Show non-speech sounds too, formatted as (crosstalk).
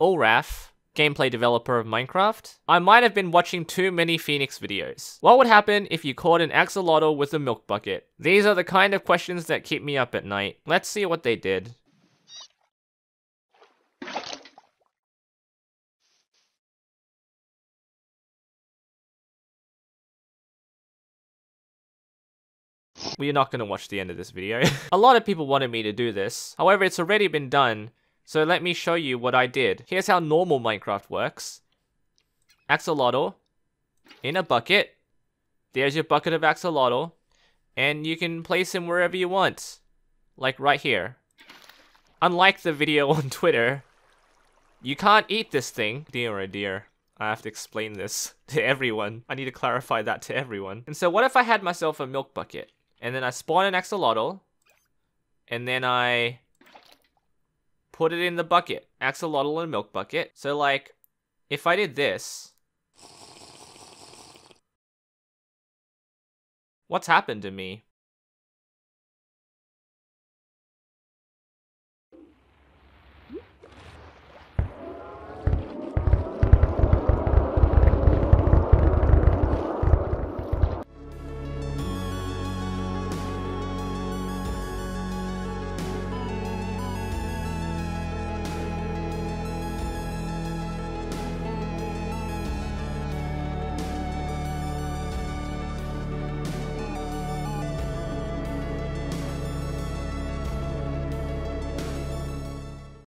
Ulraf, gameplay developer of Minecraft. I might have been watching too many Phoenix videos. What would happen if you caught an axolotl with a milk bucket? These are the kind of questions that keep me up at night. Let's see what they did. We're not going to watch the end of this video. (laughs) a lot of people wanted me to do this. However, it's already been done. So let me show you what I did. Here's how normal Minecraft works. Axolotl in a bucket. There's your bucket of axolotl. And you can place him wherever you want. Like right here. Unlike the video (laughs) on Twitter, you can't eat this thing. Dear oh dear. I have to explain this (laughs) to everyone. I need to clarify that to everyone. And so what if I had myself a milk bucket? And then I spawn an axolotl. And then I put it in the bucket. Axolotl and milk bucket. So like, if I did this. What's happened to me?